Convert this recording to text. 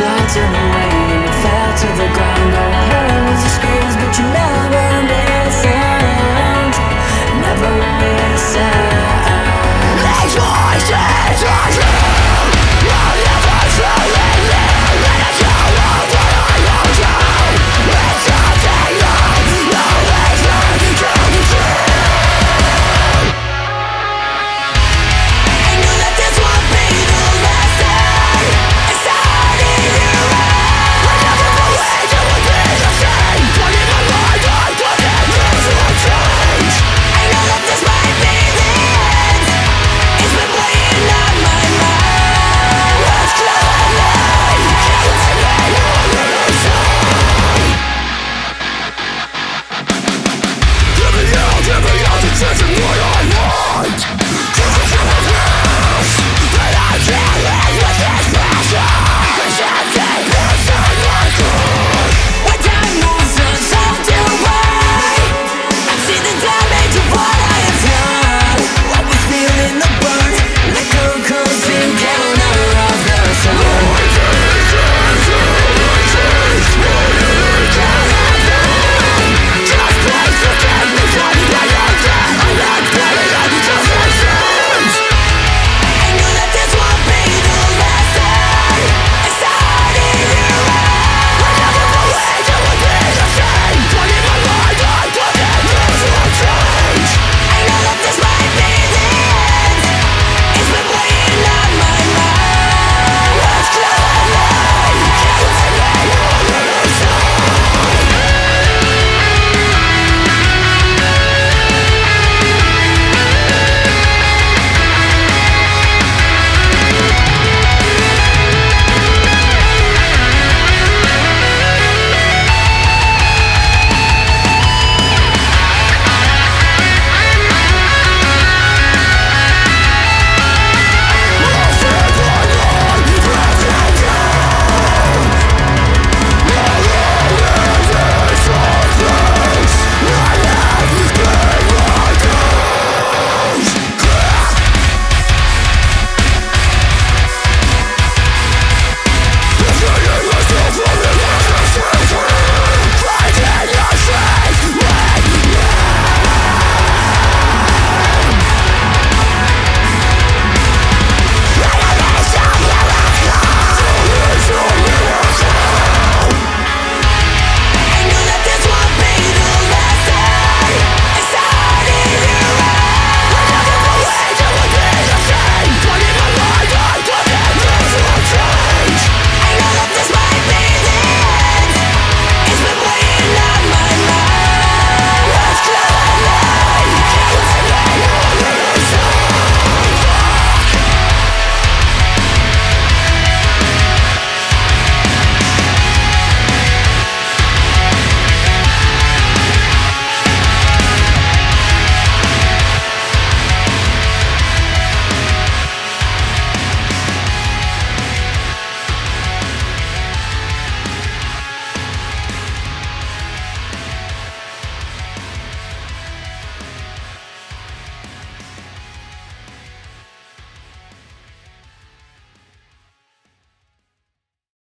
I turned away and you fell to the ground. All I heard was the screams but you never